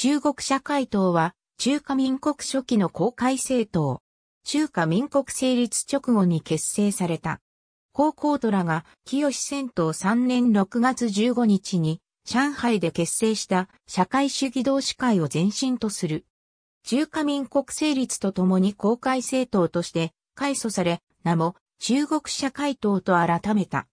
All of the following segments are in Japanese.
中国社会党は中華民国初期の公開政党。中華民国成立直後に結成された。高校ドラが清戦闘3年6月15日に上海で結成した社会主義同志会を前身とする。中華民国成立とともに公開政党として改祖され、名も中国社会党と改めた。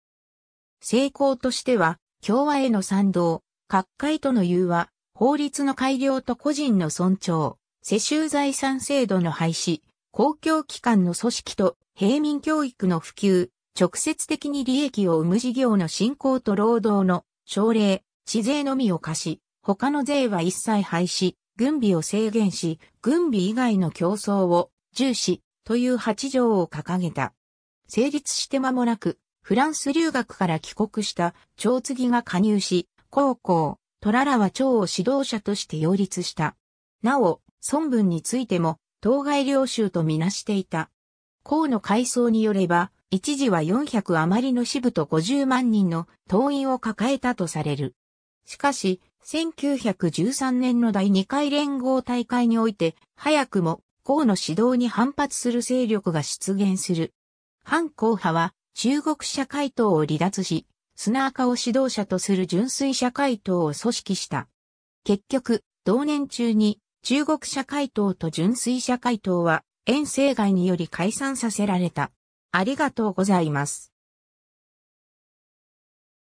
成功としては、共和への賛同、各界との融和、法律の改良と個人の尊重、世襲財産制度の廃止、公共機関の組織と平民教育の普及、直接的に利益を生む事業の振興と労働の奨励、地税のみを貸し、他の税は一切廃止、軍備を制限し、軍備以外の競争を重視という八条を掲げた。成立して間もなく、フランス留学から帰国した長次が加入し、高校、トララは長を指導者として擁立した。なお、孫文についても、当該領衆とみなしていた。校の階層によれば、一時は400余りの支部と50万人の党員を抱えたとされる。しかし、1913年の第2回連合大会において、早くも、校の指導に反発する勢力が出現する。反校派は、中国社会党を離脱し、スナーカを指導者とする純粋社会党を組織した。結局、同年中に中国社会党と純粋社会党は遠征外により解散させられた。ありがとうございます。